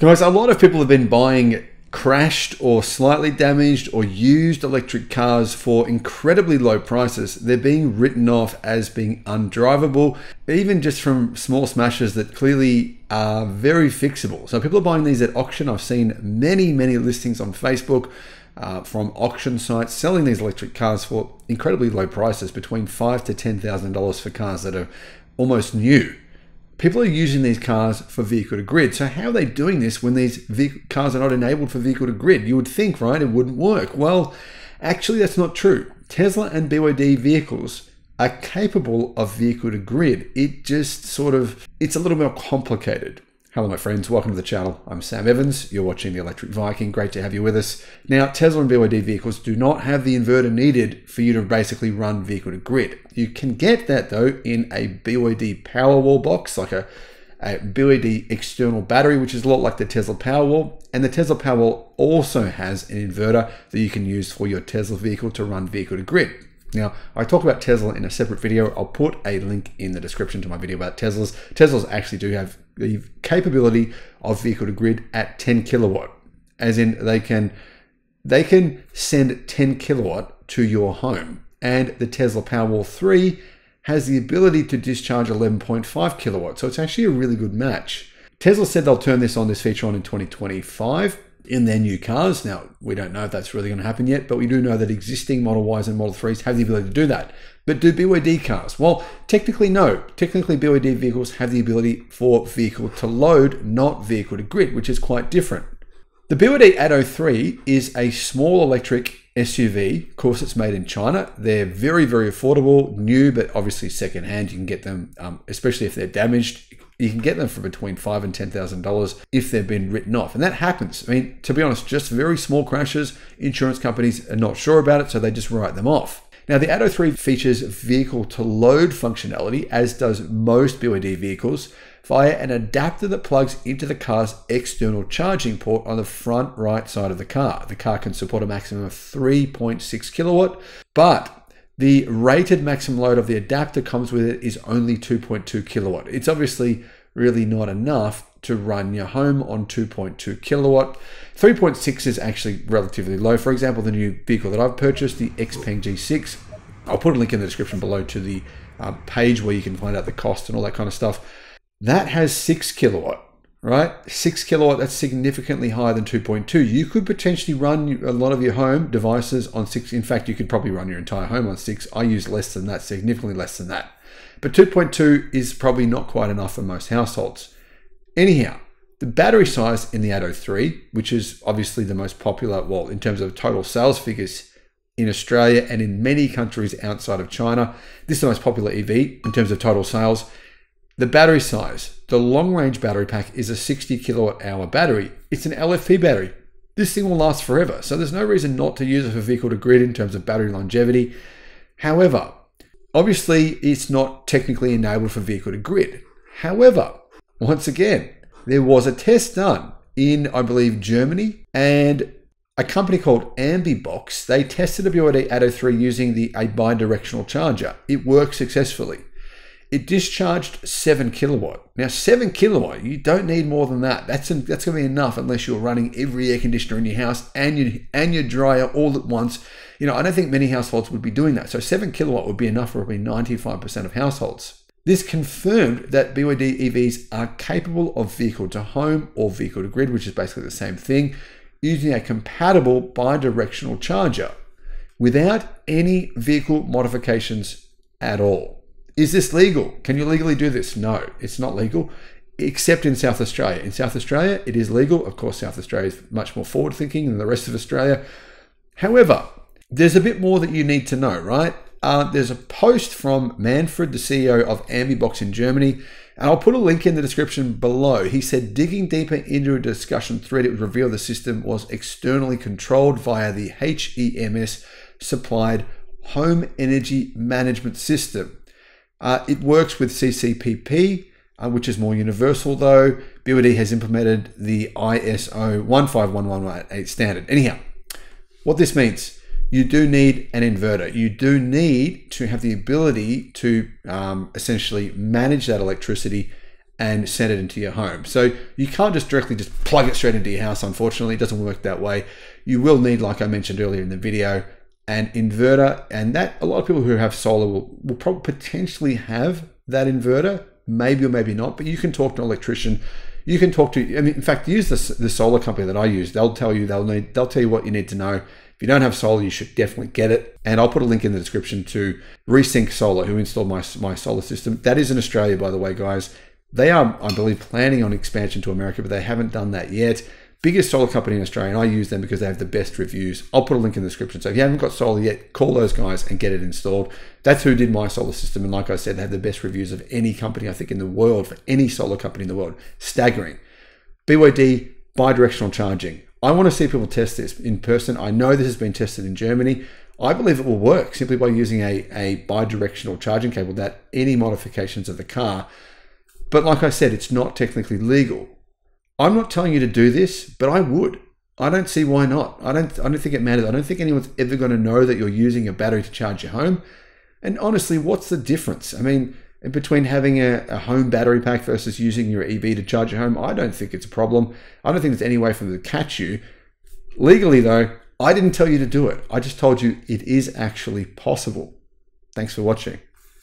Guys, a lot of people have been buying crashed or slightly damaged or used electric cars for incredibly low prices. They're being written off as being undrivable, even just from small smashes that clearly are very fixable. So people are buying these at auction. I've seen many, many listings on Facebook. Uh, from auction sites selling these electric cars for incredibly low prices between five to ten thousand dollars for cars that are almost new people are using these cars for vehicle to grid. So how are they doing this when these cars are not enabled for vehicle to grid? You would think, right, it wouldn't work. Well, actually that's not true. Tesla and BYD vehicles are capable of vehicle to grid. It just sort of, it's a little more complicated. Hello, my friends. Welcome to the channel. I'm Sam Evans. You're watching the Electric Viking. Great to have you with us. Now, Tesla and BYD vehicles do not have the inverter needed for you to basically run vehicle to grid. You can get that though in a BYD Powerwall box, like a, a BYD external battery, which is a lot like the Tesla Powerwall. And the Tesla Powerwall also has an inverter that you can use for your Tesla vehicle to run vehicle to grid. Now, I talk about Tesla in a separate video. I'll put a link in the description to my video about Teslas. Teslas actually do have the capability of vehicle to grid at 10 kilowatt, as in they can they can send 10 kilowatt to your home. And the Tesla Powerwall 3 has the ability to discharge 11.5 kilowatt. So it's actually a really good match. Tesla said they'll turn this on, this feature on in 2025 in their new cars. Now, we don't know if that's really going to happen yet, but we do know that existing Model Ys and Model 3s have the ability to do that. But do BYD cars? Well, technically, no. Technically, BYD vehicles have the ability for vehicle to load, not vehicle to grid, which is quite different. The BYD Atto 3 is a small electric SUV. Of course, it's made in China. They're very, very affordable, new, but obviously secondhand. You can get them, um, especially if they're damaged. You can get them for between five and ten thousand dollars if they've been written off, and that happens. I mean, to be honest, just very small crashes. Insurance companies are not sure about it, so they just write them off. Now, the Atto 3 features vehicle to load functionality, as does most BYD vehicles, via an adapter that plugs into the car's external charging port on the front right side of the car. The car can support a maximum of 3.6 kilowatt, but the rated maximum load of the adapter comes with it is only 2.2 kilowatt. It's obviously really not enough to run your home on 2.2 kilowatt. 3.6 is actually relatively low. For example, the new vehicle that I've purchased, the Xpeng G6, I'll put a link in the description below to the uh, page where you can find out the cost and all that kind of stuff. That has 6 kilowatt right? Six kilowatt, that's significantly higher than 2.2. You could potentially run a lot of your home devices on six. In fact, you could probably run your entire home on six. I use less than that, significantly less than that. But 2.2 is probably not quite enough for most households. Anyhow, the battery size in the Atto 3, which is obviously the most popular, well, in terms of total sales figures in Australia and in many countries outside of China, this is the most popular EV in terms of total sales. The battery size, the long range battery pack is a 60 kilowatt hour battery. It's an LFP battery. This thing will last forever, so there's no reason not to use it for vehicle to grid in terms of battery longevity. However, obviously it's not technically enabled for vehicle to grid. However, once again, there was a test done in, I believe, Germany, and a company called Ambibox, they tested a BYD Atto 3 using the a bi-directional charger. It worked successfully it discharged seven kilowatt. Now, seven kilowatt, you don't need more than that. That's that's going to be enough unless you're running every air conditioner in your house and your and your dryer all at once. You know, I don't think many households would be doing that. So seven kilowatt would be enough for probably 95% of households. This confirmed that BYD EVs are capable of vehicle to home or vehicle to grid, which is basically the same thing, using a compatible bi-directional charger without any vehicle modifications at all. Is this legal? Can you legally do this? No, it's not legal, except in South Australia. In South Australia, it is legal. Of course, South Australia is much more forward thinking than the rest of Australia. However, there's a bit more that you need to know, right? Uh, there's a post from Manfred, the CEO of Ambibox in Germany, and I'll put a link in the description below. He said, digging deeper into a discussion thread, it was revealed the system was externally controlled via the HEMS supplied home energy management system. Uh, it works with CCPP, uh, which is more universal though. BYD has implemented the ISO 15118 standard. Anyhow, what this means, you do need an inverter. You do need to have the ability to um, essentially manage that electricity and send it into your home. So you can't just directly just plug it straight into your house. Unfortunately, it doesn't work that way. You will need, like I mentioned earlier in the video, an inverter, and that a lot of people who have solar will, will probably potentially have that inverter, maybe or maybe not. But you can talk to an electrician. You can talk to. I mean, in fact, use the the solar company that I use. They'll tell you. They'll need. They'll tell you what you need to know. If you don't have solar, you should definitely get it. And I'll put a link in the description to Resinc Solar, who installed my my solar system. That is in Australia, by the way, guys. They are, I believe, planning on expansion to America, but they haven't done that yet biggest solar company in Australia, and I use them because they have the best reviews. I'll put a link in the description. So if you haven't got solar yet, call those guys and get it installed. That's who did my solar system. And like I said, they have the best reviews of any company, I think, in the world, for any solar company in the world. Staggering. BYD, bi-directional charging. I want to see people test this in person. I know this has been tested in Germany. I believe it will work simply by using a, a bi-directional charging cable without any modifications of the car. But like I said, it's not technically legal. I'm not telling you to do this, but I would. I don't see why not. I don't. I don't think it matters. I don't think anyone's ever going to know that you're using a battery to charge your home. And honestly, what's the difference? I mean, between having a, a, home battery pack versus using your EV to charge your home, I don't think it's a problem. I don't think there's any way for them to catch you. Legally, though, I didn't tell you to do it. I just told you it is actually possible. Thanks for watching.